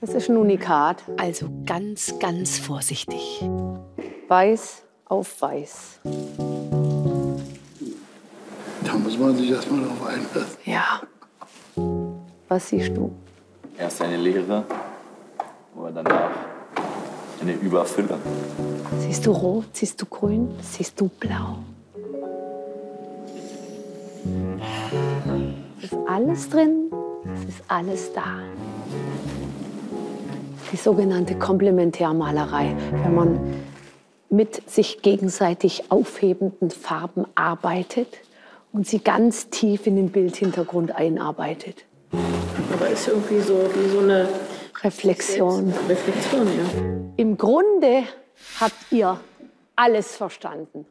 Das ist ein Unikat. Also ganz, ganz vorsichtig. Weiß auf weiß. Da muss man sich erstmal drauf einlassen. Ja. Was siehst du? Erst eine Leere, aber danach eine Überfülle. Siehst du rot? Siehst du grün? Siehst du blau? Es ist alles drin. Es ist alles da. Die sogenannte Komplementärmalerei, wenn man mit sich gegenseitig aufhebenden Farben arbeitet und sie ganz tief in den Bildhintergrund einarbeitet. Aber ist irgendwie so wie so eine Reflexion. Reflexion, ja. Im Grunde habt ihr alles verstanden.